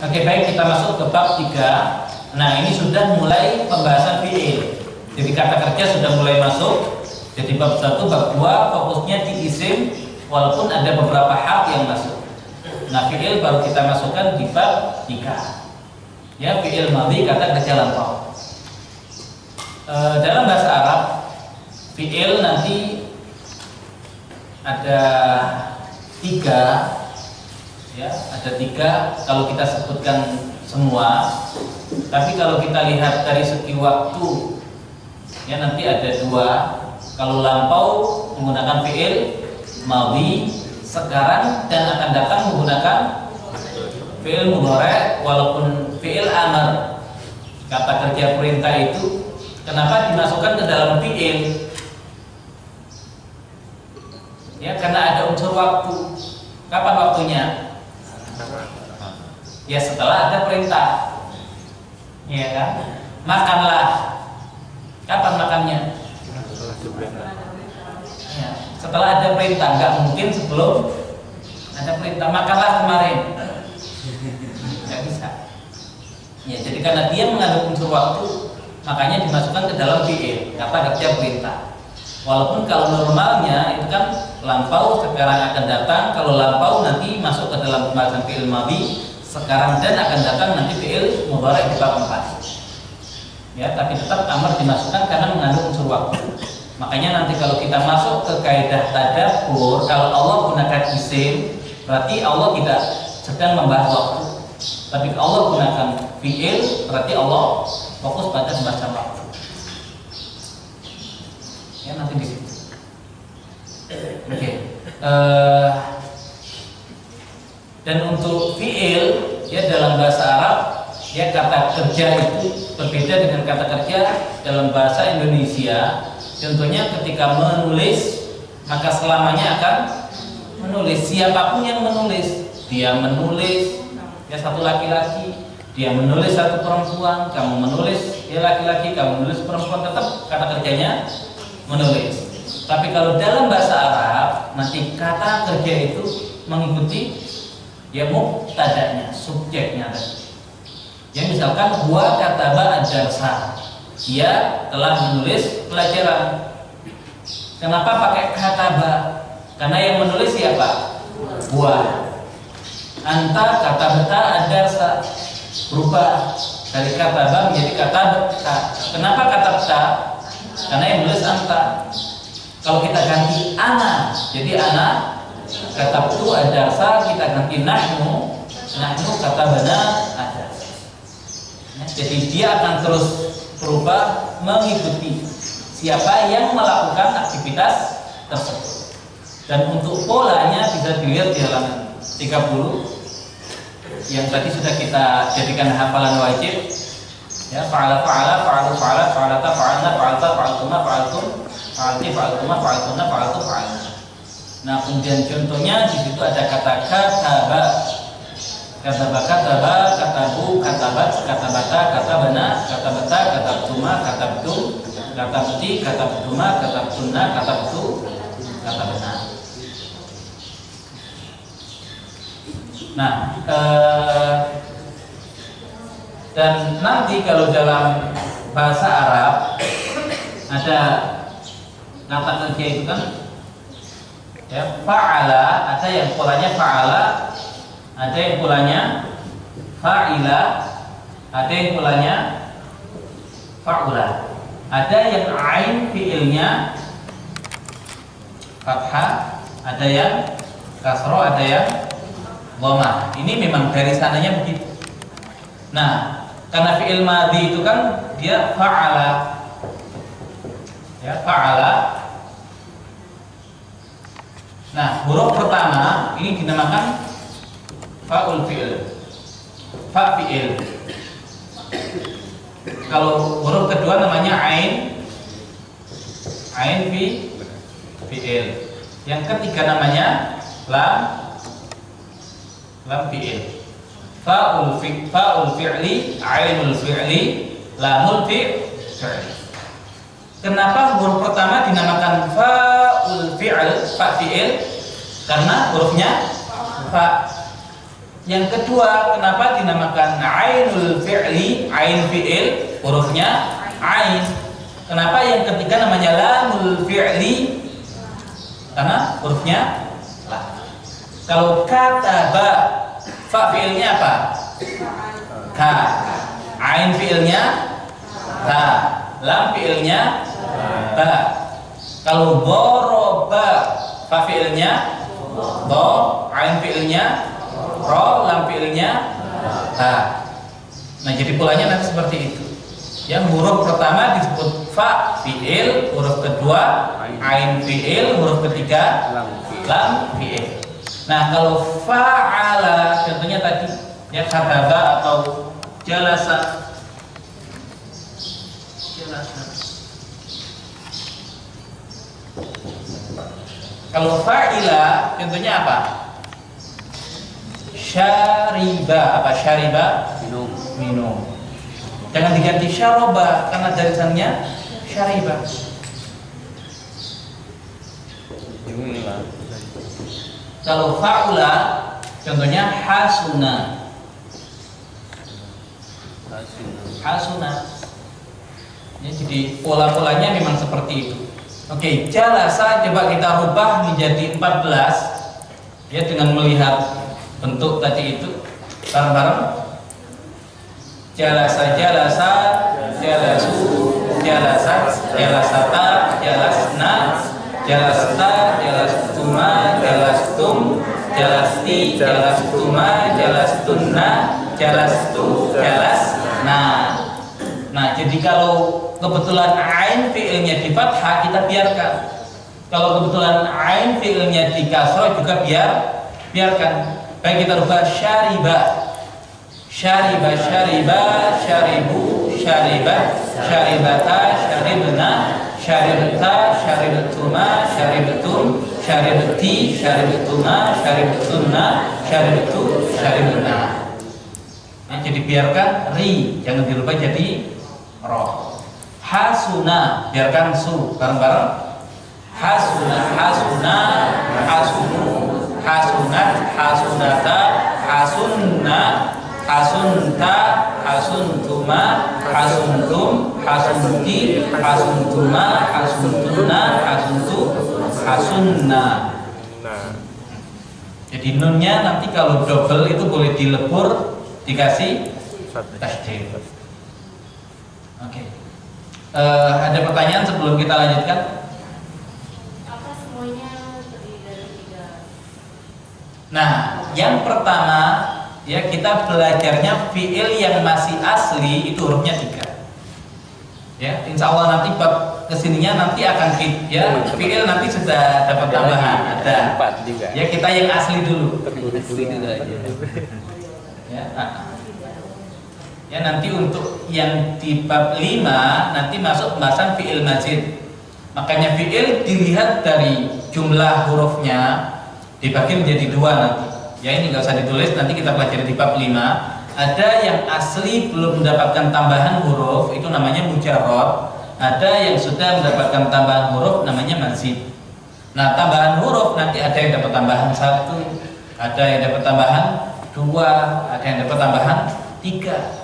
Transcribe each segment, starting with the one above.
Oke baik kita masuk ke bab 3 Nah ini sudah mulai pembahasan fi'il. Jadi kata kerja sudah mulai masuk. Jadi bab 1, bab 2 fokusnya di isim Walaupun ada beberapa hak yang masuk. Nah fi'il baru kita masukkan di bab 3 Ya fi'il madhi kata kerja lampau. E, Dalam bahasa Arab Fi'il nanti ada tiga ya ada tiga kalau kita sebutkan semua. Tapi kalau kita lihat dari segi waktu ya nanti ada dua. Kalau lampau menggunakan fi'il madhi sekarang dan akan datang menggunakan fi'il mudhari walaupun fi'il amr kata kerja perintah itu kenapa dimasukkan ke dalam fi'il? Ya karena ada unsur waktu. Kapan waktunya ya setelah ada perintah. Ya kan? Makanlah. Kapan makannya? Ya, setelah ada perintah nggak mungkin sebelum ada perintah. Makanlah kemarin. Nggak bisa. Ya jadi karena dia mengandung unsur waktu makanya dimasukkan ke dalam fi'il. Kata kerja perintah. Walaupun kalau normalnya itu kan lampau sekarang akan datang. Kalau lampau nanti masuk ke dalam pembahasan fi'il madhi sekarang dan akan datang nanti fi'il mudhari di bab 4 ya tapi tetap amar dimasukkan karena mengandung unsur waktu makanya nanti kalau kita masuk ke kaidah tadabbur kalau Allah gunakan isim berarti Allah tidak sedang membahas waktu tapi Allah gunakan fi'il berarti Allah fokus pada pembahasan waktu ya nanti di situ Oke. Okay. Uh, eh, dan untuk fiil ya dalam bahasa Arab ya kata kerja itu berbeda dengan kata kerja dalam bahasa Indonesia. Contohnya ketika menulis maka selamanya akan menulis. Siapa pun yang menulis dia menulis. Ya satu laki-laki dia menulis satu perempuan kamu menulis. Dia laki-laki kamu menulis perempuan tetap kata kerjanya menulis. Tapi kalau dalam bahasa Arab nanti kata kerja itu mengikuti ya muktadanya, subjeknya tadi. Ya misalkan gua kata ajarsa, dia telah menulis pelajaran. Kenapa pakai kata ba? Karena yang menulis siapa? Gua. Anta kata beta ajarsa berubah dari kata ba menjadi kata beta. Kenapa kata beta? Karena yang menulis anta. Kalau kita ganti ana, jadi ana kata itu adasa kita ganti nahnu, nahnu kata benar ada. Ya, jadi dia akan terus berubah mengikuti siapa yang melakukan aktivitas tersebut. Dan untuk polanya bisa dilihat di halaman 30 yang tadi sudah kita jadikan hafalan wajib ya fa'ala fa'ala fa'alu fa'ala fa'alata fa'alna fa'alta fa'altuma fa'altum fa'alti fa'altuma fa'altuna fa'altu fa'alna nah kemudian contohnya di situ ada kata kataba kataba kataba katabu katabat katabata katabana katabata katabtuma katabtu katabti katabtuma katabtuna katabtu katabana nah eh, dan nanti kalau dalam bahasa Arab ada kata kerja itu kan ya fa'ala ada yang polanya fa'ala ada yang polanya fa'ila ada yang polanya fa'ula. Ada yang ain fiilnya fathah ada yang kasro ada yang goma ini memang dari sananya begitu. Nah karena fiil madhi itu kan dia fa'ala. Ya fa'ala Nah, huruf pertama ini dinamakan fa'ul fi'il. Fa fi'il. Kalau huruf kedua namanya ain ain fi fi'il. Yang ketiga namanya lam lam fi'il. Fa'ul fi fa'ul fi'li, ainul fi'li, lamul fi'li. Kenapa huruf pertama fi'il? Karena hurufnya fa. Yang kedua, kenapa dinamakan ainul fi'li, ain fi'il, hurufnya ain. Kenapa yang ketiga namanya lamul fi'li? Karena hurufnya la. Kalau kata ba, fa fi'ilnya apa? Ka. Ain fi'ilnya ta. Lam fi'ilnya ba. Kalau boroba, fa fi'ilnya bo, ain fi'ilnya ro lam fiilnya ha. Nah, jadi polanya nanti seperti itu. Yang huruf pertama disebut fa fiil, huruf kedua ain fiil, huruf ketiga lam fiil. Nah, kalau fa'ala contohnya tadi ya kadaba atau jalasa jalasa Kalau fa'ila contohnya apa? syariba apa? Syariba? Minum. Minum. Jangan diganti syaroba karena jarisannya syariba. Kalau faula contohnya hasuna. Hasuna. Ya, jadi pola-polanya memang seperti itu oke jalasa coba kita rubah menjadi 14 ya dengan melihat bentuk tadi itu bareng-bareng jalasa jalasa jalasu jalasat jalasata jalasna jalasta jalastuma jalastum jalasti jalastuma jalastunna jalastu jalasna nah jadi kalau kebetulan ain fiilnya di fathah kita biarkan kalau kebetulan ain fiilnya di kasroh juga biar biarkan Baik kita rubah syariba. Syariba syariba syaribu syariba syaribata syaribna syaribta syaribtuma syaribtum syaribti syaribtuma syaribtunna syaribtu syaribna. Nah, jadi biarkan ri jangan dirubah jadi roh. Hasuna biarkan su bareng-bareng. Hasuna hasuna hasunu hasunat hasunata hasunna hasunta hasuntuma hasuntum hasunti hasuntuma hasuntunna hasuntu hasunna jadi nunnya nanti kalau double itu boleh dilebur dikasih tasdid oke okay. uh, eh, ada pertanyaan sebelum kita lanjutkan Nah, yang pertama ya kita belajarnya fiil yang masih asli itu hurufnya tiga. Ya, insya Allah nanti bab ke sininya nanti akan ya fiil nanti sudah dapat tambahan ada. Empat juga. Ya kita yang asli dulu. Ya, ya nanti untuk yang di bab lima nanti masuk pembahasan fiil majid. Makanya fiil dilihat dari jumlah hurufnya dibagi menjadi dua nanti. Ya ini nggak usah ditulis nanti kita pelajari di bab 5 ada yang asli belum mendapatkan tambahan huruf itu namanya mujarrad. Ada yang sudah mendapatkan tambahan huruf namanya mazid nah tambahan huruf nanti ada yang dapat tambahan satu ada yang dapat tambahan dua ada yang dapat tambahan tiga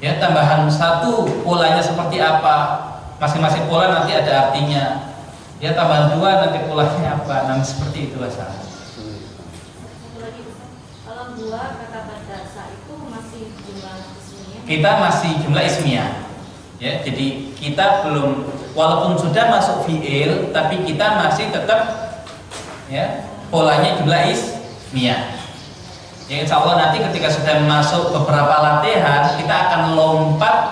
ya tambahan satu polanya seperti apa masing-masing pola nanti ada artinya ya tambahan dua nanti polanya apa nanti seperti itu asalnya dua kata berdasar itu masih jumlah ismiah? Kita masih jumlah ismiah. Ya, jadi kita belum walaupun sudah masuk fiil tapi kita masih tetap ya polanya jumlah ismiah. Ya insya Allah nanti ketika sudah masuk beberapa latihan kita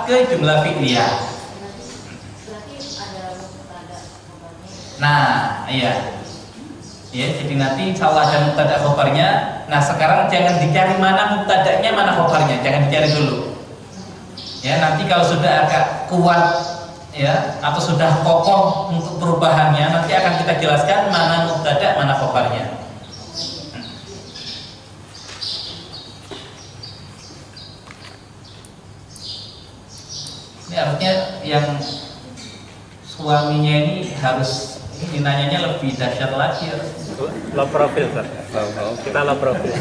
ke jumlah fi'liyah. Nah, iya. Ya jadi nanti insya ada mubtada khobarnya. Nah sekarang jangan dicari mana mubtadanya mana khobarnya. Jangan dicari dulu. Ya nanti kalau sudah agak kuat ya atau sudah kokoh untuk perubahannya nanti akan kita jelaskan mana mubtada mana khobarnya ini artinya yang suaminya ini harus ini nanyanya lebih dahsyat lagi ya. Lo profil kan? Kita lo profil.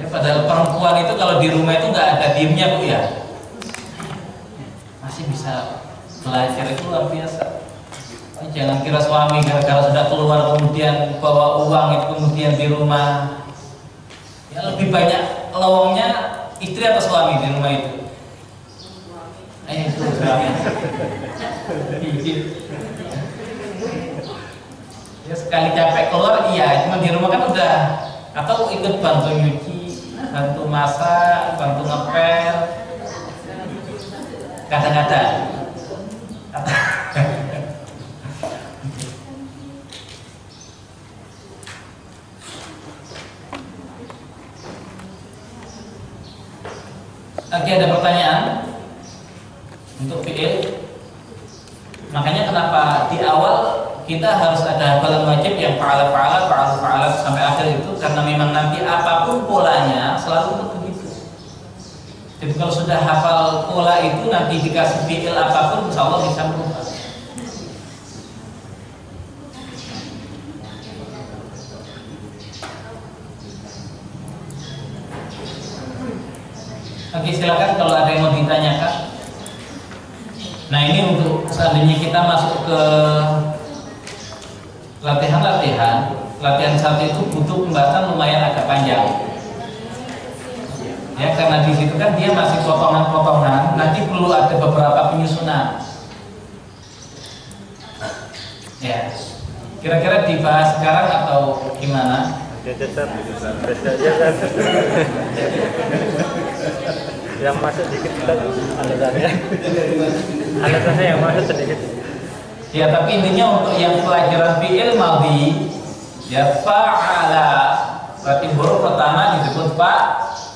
ya, padahal perempuan itu kalau di rumah itu nggak ada diemnya bu ya masih bisa belajar itu luar biasa jangan kira suami gara-gara sudah keluar kemudian bawa uang itu kemudian di rumah. Ya lebih banyak lowongnya istri atau suami di rumah itu? Itu suami. Ya sekali capek keluar iya. Cuma di rumah kan udah atau ikut bantu nyuci bantu masak bantu ngepel. Kadang-kadang Oke ada pertanyaan? Untuk fiil makanya kenapa di awal kita harus ada hafalan wajib yang fa'ala fa'ala fa'ala fa'ala sampai akhir itu? Karena memang nanti apa pun polanya selalu begitu jadi kalau sudah hafal pola itu nanti dikasih fiil apa pun insya Allah bisa berubah Oke silakan kalau ada yang mau ditanyakan. Nah ini untuk seandainya kita masuk ke latihan-latihan, latihan satu itu butuh pembahasan lumayan agak panjang. Ya karena di situ kan dia masih potongan-potongan, nanti perlu ada beberapa penyusunan. Ya, kira-kira dibahas sekarang atau gimana? Yang masuk sedikit kita alasannya. Alasannya yang masuk sedikit. Ya tapi intinya untuk yang pelajaran fi'il madhi ya fa'ala. Berarti huruf pertama disebut fa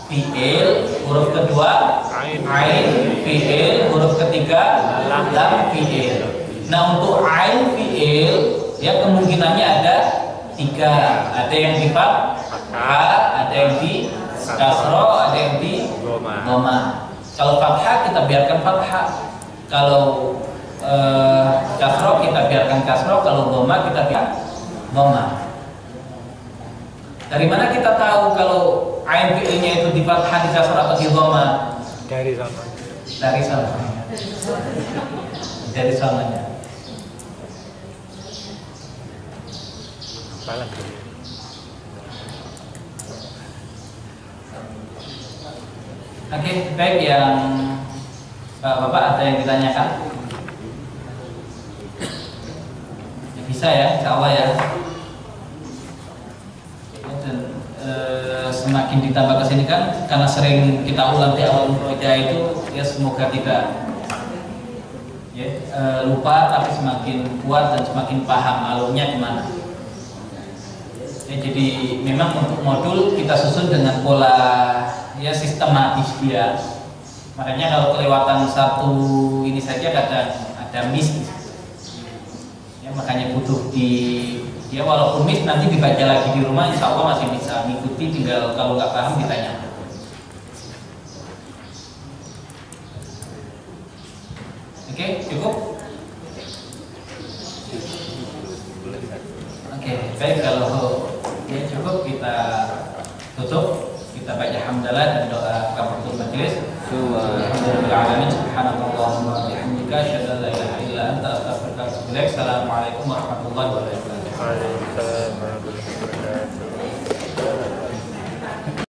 fi'il huruf kedua Ain. fi'il huruf ketiga Lam. fi'il. Nah untuk ain fi'il ya kemungkinannya ada tiga. Ada yang di fathah ada yang di kasro ada yang di Goma. Kalau fathah kita biarkan fathah. Kalau eh, kasro kita biarkan kasro. Kalau goma kita biarkan goma. Dari mana kita tahu kalau ain fiilnya itu di fathah, di kasro atau di goma? dari sana Dari sana. Dari sananya. Balas. Oke, baik yang Bapak ada yang ditanyakan? Ya, bisa ya, insya Allah ya. Dan eh, semakin ditambah ke sini kan, karena sering kita ulang di awal proja itu, ya semoga tidak ya, eh, lupa, tapi semakin kuat dan semakin paham alurnya ke mana. Ya, jadi memang untuk modul kita susun dengan pola ya sistematis dia. Makanya kalau kelewatan satu ini saja kadang ada miss. Ya, makanya butuh di ya walaupun miss nanti dibaca lagi di rumah insya Allah masih bisa mengikuti tinggal kalau nggak paham ditanya. Oke cukup. Oke baik kalau ya cukup kita tutup kita baca hamdalah dan doa atubu ilaik. Assalamualaikum. Waalaikumsalam warahmatullahi wabarakatuh.